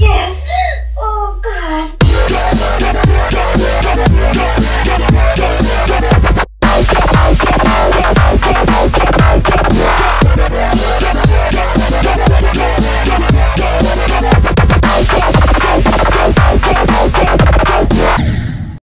Yeah.